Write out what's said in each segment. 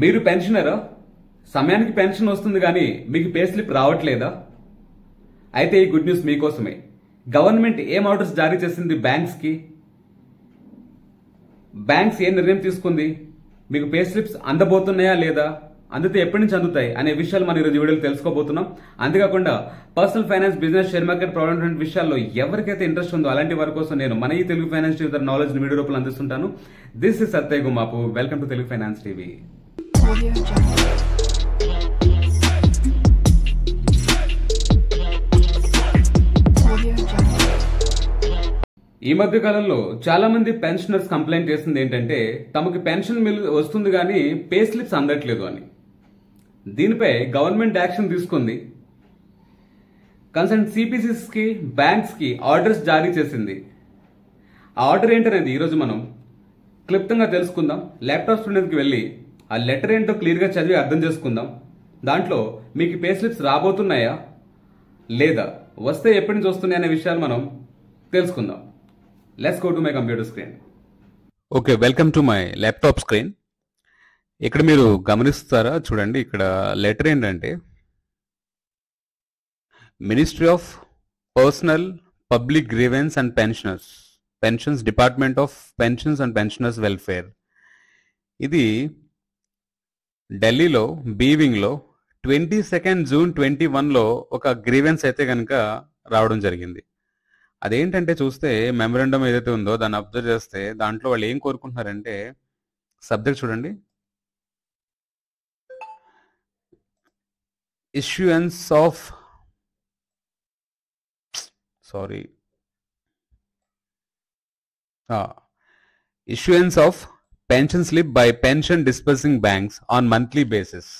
మీరు పెన్షనరా? సమయానికి పెన్షన్ వస్తుంది కానీ మీకు పే స్లిప్ రావట్లేదా? అయితే ఈ గుడ్ న్యూస్ మీకోసమే. గవర్నమెంట్ ఏం ఆర్డర్స్ జారీ చేసింది బ్యాంక్స్కి? బ్యాంక్స్ ఏ నిర్ణయం తీసుకుంది? మీకు పే స్లిప్స్ అందబోతున్నాయా లేదా? అందితే ఎప్పటి నుంచి అందుతాయి అనే విషయాలు మనం ఈరోజు వీడియోలో తెలుసుకోబోతున్నాం. అంతేకాకుండా personal finance business share market problem విషయాల్లో ఎవరికైతే ఇంట్రెస్ట్ ఉందో అలాంటి వారి కోసం నేను మన ఈ Telugu finance TV knowledge video రూపంలో అందిస్తుంటాను. This is Satya Gummapu welcome to Telugu finance TV ఈ మధ్య కాలంలో చాలా మంది పెన్షనర్స్ కంప్లైంట్ చేసింది ఏంటంటే తమకి పెన్షన్ మిల్ వస్తుంది కానీ పే స్లిప్స్ అందట్లేదు అని. దీనిపై గవర్నమెంట్ యాక్షన్ తీసుకుంది. కన్సర్న్ సిపిసిస్కి బ్యాంక్స్కి ఆర్డర్స్ జారీ చేసింది. ఆ ఆర్డర్ ఏంటనేది ఈరోజు మనం క్లుప్తంగా తెలుసుకుందాం. ల్యాప్టాప్ స్టూడెంట్కి వెళ్ళి ఆ లెటర్ ఏంటో క్లియర్గా చదివి అర్థం చేసుకుందాం. దాంట్లో మీకు పే స్లిప్స్ రాబోతున్నాయా? లేదా వస్తే ఎప్పటి నుంచి వస్తున్నాయి అనే విషయాలు మనం తెలుసుకుందాం. Let's go to my computer screen okay welcome to my laptop screen ఇక్కడ మీరు గమనిస్తారా? చూడండి ఇక్కడ లెటర్ ఏంటంటే ministry of personnel public grievance and pensioners pensions department of pensions and pensioners welfare ఇది ఢిల్లీలో బీవింగ్లో ట్వంటీ సెకండ్ జూన్ ట్వంటీ వన్లో ఒక గ్రీవెన్స్ అయితే కనుక రావడం జరిగింది. అదేంటంటే చూస్తే మెమరాండం ఏదైతే ఉందో దాన్ని అబ్జర్వ్ చేస్తే దాంట్లో వాళ్ళు ఏం కోరుకుంటున్నారంటే సబ్జెక్ట్ చూడండి. Issuance of sorry issuance of pension slip by pension disbursing banks on monthly basis.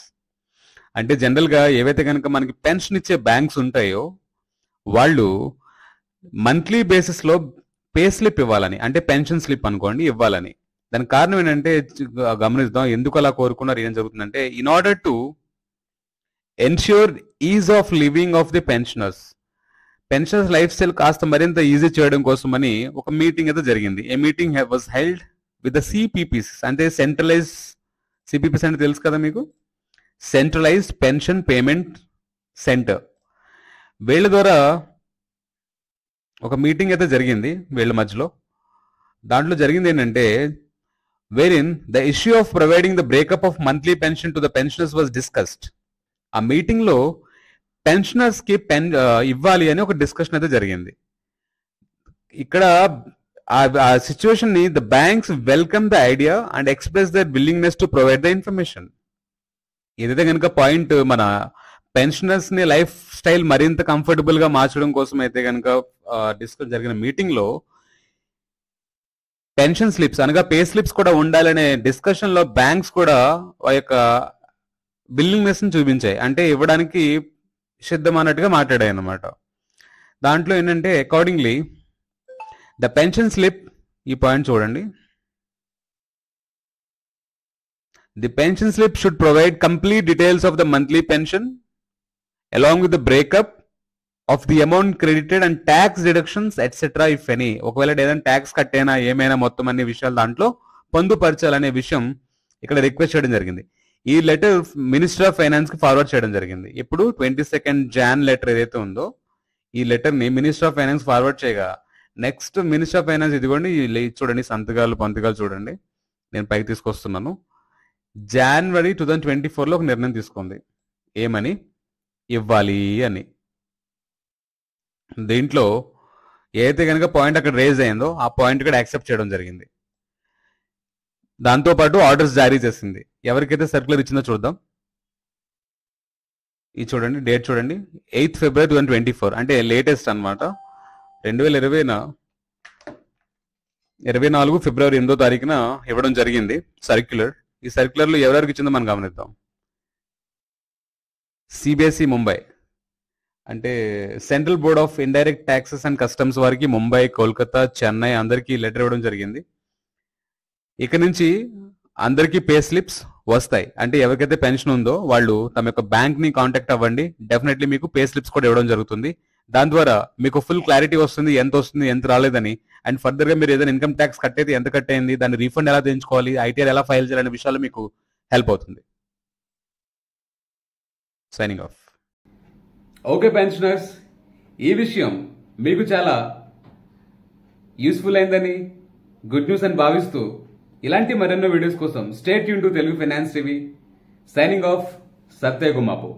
అంటే జనరల్గా ఏవైతే కనుక మనకి పెన్షన్ ఇచ్చే బ్యాంక్స్ ఉంటాయో వాళ్ళు మంత్లీ బేసిస్లో పే స్లిప్ ఇవ్వాలని అంటే పెన్షన్ స్లిప్ అనుకోండి ఇవ్వాలని. దానికి కారణం ఏంటంటే గమనిద్దాం ఎందుకు అలా కోరుకున్నారు ఏం జరుగుతుందంటే in order to ensure ease of living of the pensioners pensioners lifestyle కాస్త మరింత ఈజీ చేయడం కోసమని ఒక మీటింగ్ అయితే జరిగింది. A meeting was held with the CPPCs అంటే సెంట్రలైజ్ సిపిపిస్ అంటే తెలుసు కదా మీకు? సెంట్రలైజ్డ్ పెన్షన్ పేమెంట్ సెంటర్ వీళ్ళ ద్వారా ఒక మీటింగ్ అయితే జరిగింది వీళ్ళ మధ్యలో. దాంట్లో జరిగింది ఏంటంటే wherein the issue of providing the breakup of monthly pension to the pensioners was discussed ఆ మీటింగ్లో పెన్షనర్స్కి పెన్ ఇవ్వాలి అని ఒక డిస్కషన్ అయితే జరిగింది. ఇక్కడ ఆ- సిచ్యువేషన్ని the banks welcome the idea and express their willingness to provide the information ఏదైతే కనుక పాయింట్ మన పెన్షనర్స్ని లైఫ్ స్టైల్ మరింత కంఫర్టబుల్గా మార్చడం కోసం అయితే కనుక డిస్కస్ జరిగిన మీటింగ్లో పెన్షన్ స్లిప్స్ అనగా పే స్లిప్స్ కూడా ఉండాలనే డిస్కషన్లో బ్యాంక్స్ కూడా ఆ యొక్క బిల్లింగ్నెస్ని చూపించాయి. అంటే ఇవ్వడానికి సిద్ధం అన్నట్టుగా మాట్లాడాయి అనమాట దాంట్లో ఏంటంటే అకార్డింగ్లీ ద పెన్షన్ స్లిప్ ఈ పాయింట్ చూడండి. The pension slip should provide complete details of the monthly pension along with the breakup of the amount credited and tax deductions etcetera if any ఒకవేళ ఏదైనా ట్యాక్స్ కట్టేనా ఏమైనా మొత్తం అనే విషయాలు దాంట్లో పొందుపరచాలనే విషయం ఇక్కడ రిక్వెస్ట్ చేయడం జరిగింది. ఈ లెటర్ మినిస్టర్ ఆఫ్ ఫైనాన్స్కి ఫార్వర్డ్ చేయడం జరిగింది. ఇప్పుడు ట్వంటీ సెకండ్ జాన్ లెటర్ ఏదైతే ఉందో ఈ లెటర్ని మినిస్టర్ ఆఫ్ ఫైనాన్స్ ఫార్వర్డ్ చేయగా నెక్స్ట్ మినిస్టర్ ఆఫ్ ఫైనాన్స్ ఇదిగోండి చూడండి సంతకాలు పంతకాలు చూడండి. నేను పైకి తీసుకొస్తున్నాను. జనవరి టూ థౌజండ్ ట్వంటీ ఫోర్లో ఒక నిర్ణయం తీసుకుంది. ఏమని? ఇవ్వాలి అని. దీంట్లో ఏదైతే కనుక పాయింట్ అక్కడ రేజ్ అయిందో ఆ పాయింట్ కూడా యాక్సెప్ట్ చేయడం జరిగింది. దాంతోపాటు ఆర్డర్స్ జారీ చేసింది. ఎవరికైతే సర్కులర్ ఇచ్చిందో చూద్దాం. ఇది చూడండి డేట్ చూడండి. Eighth February two twenty four అంటే లేటెస్ట్ అన్నమాట. రెండు వేల ఇరవైన ఇరవై నాలుగు ఫిబ్రవరి ఎనిమిదో తారీఖున ఇవ్వడం జరిగింది సర్క్యులర్. ఈ సర్క్యులర్లో ఎవరెవరికి ఇచ్చిందో మనం గమనిద్దాం. సిబిఎస్ఈ ముంబై అంటే central board of indirect taxes and customs వారికి ముంబై కోల్కతా చెన్నై అందరికీ లెటర్ ఇవ్వడం జరిగింది. ఇక నుంచి అందరికీ పే స్లిప్స్ వస్తాయి. అంటే ఎవరికైతే పెన్షన్ ఉందో వాళ్ళు తమ యొక్క బ్యాంక్ని కాంటాక్ట్ అవ్వండి. డెఫినెట్లీ మీకు పే స్లిప్స్ కూడా ఇవ్వడం జరుగుతుంది. దాని ద్వారా మీకు ఫుల్ క్లారిటీ వస్తుంది ఎంత వస్తుంది ఎంత రాలేదని. అండ్ ఫర్దర్గా మీరు ఏదైనా ఇన్కమ్ ట్యాక్స్ కట్ అయితే ఎంత కట్ అయింది దాన్ని రీఫండ్ ఎలా తెంచుకోవాలి ఐటీఆర్ ఎలా ఫైల్ చేయాలనే విషయాలు మీకు హెల్ప్ అవుతుంది. సైనింగ్ ఆఫ్ ఓకే పెన్షనర్స్ ఈ విషయం మీకు చాలా యూస్ఫుల్ అయిందని గుడ్ న్యూస్ అని భావిస్తూ ఇలాంటి మరెన్నో వీడియోస్ కోసం stay Yoon to Telugu finance TV signing off Satya Gummapu